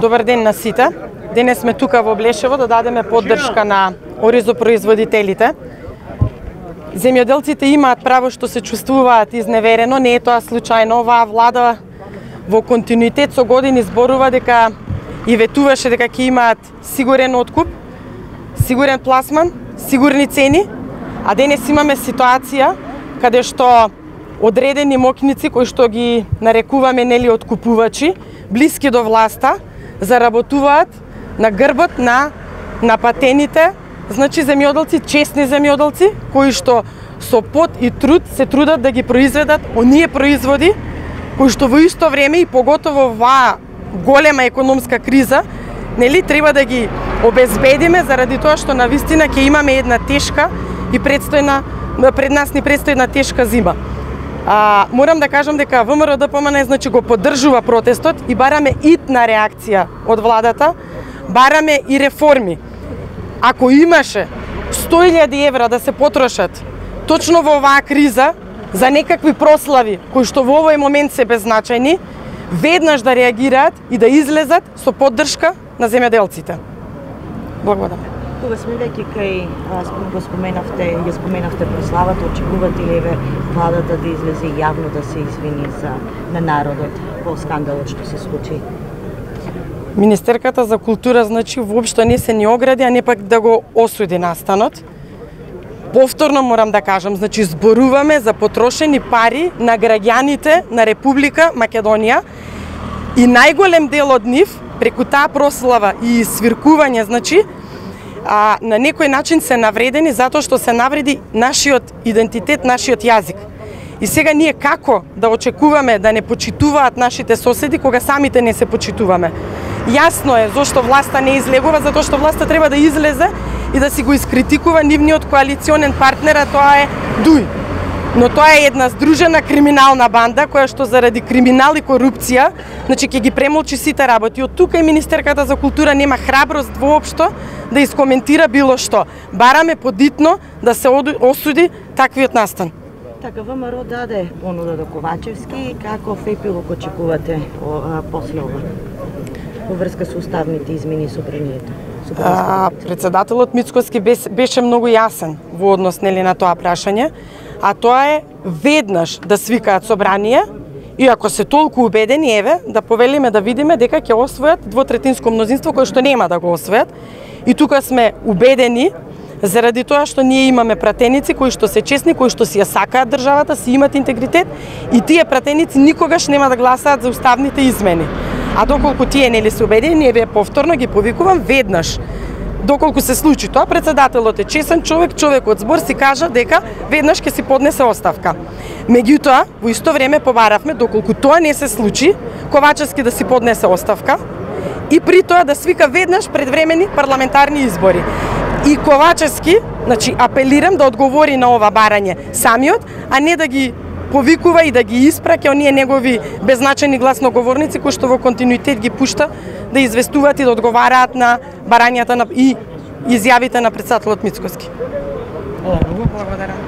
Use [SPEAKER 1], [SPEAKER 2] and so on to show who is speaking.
[SPEAKER 1] Добар ден на сите. Денес сме тука во Блешево да дадеме поддршка на оризопроизводителите. Земјоделците имаат право што се чувствуваат изневерено, не е тоа случајно. Оваа влада во континуитет со години зборува дека и ветуваше дека ќе имаат сигурен откуп, сигурен пласман, сигурни цени, а денес имаме ситуација каде што одредени мокници кои што ги нарекуваме нели откупувачи, блиски до власта, заработуваат на грбот на напатените, значи земјоделци, честни земјоделци, кои што со пот и труд се трудат да ги произведат оние производи кои што во исто време и поготово во голема економска криза, нели треба да ги обезбедиме заради тоа што на вистина ќе имаме една тешка и предстојна пред нас ни предстои една тешка зима. А, морам да кажам дека ВМРО ДПМН значи го поддржува протестот и бараме итна реакција од владата, бараме и реформи. Ако имаше 100.000 евра да се потрошат точно во оваа криза за некакви прослави кои што во овој момент се беззначајни, веднаш да реагираат и да излезат со поддршка на земјоделците. Благодарам.
[SPEAKER 2] Кога сме веќе кај го споменавте, ја споменавте прославата, очекувате ли еве владата да излезе јавно да се извини за на народот по скандалот што се случи?
[SPEAKER 1] Министерката за култура значи воопшто не се ни огради, а не пак да го осуди настанот. Повторно морам да кажам, значи зборуваме за потрошени пари на граѓаните на Република Македонија и најголем дел од нив преку таа прослава и свиркување, значи, а, на некој начин се навредени затоа што се навреди нашиот идентитет, нашиот јазик. И сега ние како да очекуваме да не почитуваат нашите соседи кога самите не се почитуваме? Јасно е зошто власта не излегува, затоа што власта треба да излезе и да си го искритикува нивниот коалиционен партнер, а тоа е Дуј. Но тоа е една здружена криминална банда која што заради криминал и корупција, значи ќе ги премолчи сите работи. Од тука и Министерката за култура нема храброст воопшто да искоментира било што. Бараме подитно да се осуди таквиот настан.
[SPEAKER 2] Така, ВМРО даде понуда до Ковачевски. Како епилог очекувате после ова? Во врска со уставните измени со пренијето?
[SPEAKER 1] А, председателот Мицкоски беше многу јасен во однос нели на тоа прашање, а тоа е веднаш да свикаат собрание И ако се толку убедени, еве, да повелиме да видиме дека ќе освојат двотретинско мнозинство кое што нема да го освојат. И тука сме убедени заради тоа што ние имаме пратеници кои што се честни, кои што си ја сакаат државата, си имат интегритет и тие пратеници никогаш нема да гласаат за уставните измени. А доколку тие нели се убедени, еве повторно ги повикувам веднаш доколку се случи тоа, председателот е чесен човек, човек од збор си кажа дека веднаш ќе си поднесе оставка. Меѓутоа, во исто време побаравме, доколку тоа не се случи, Ковачевски да си поднесе оставка и при тоа да свика веднаш предвремени парламентарни избори. И Ковачевски, значи, апелирам да одговори на ова барање самиот, а не да ги повикува и да ги испраќа оние негови беззначени гласноговорници кои што во континуитет ги пушта да известуваат и да одговараат на барањата на и изјавите на председателот Мицкоски.
[SPEAKER 2] Благодарам.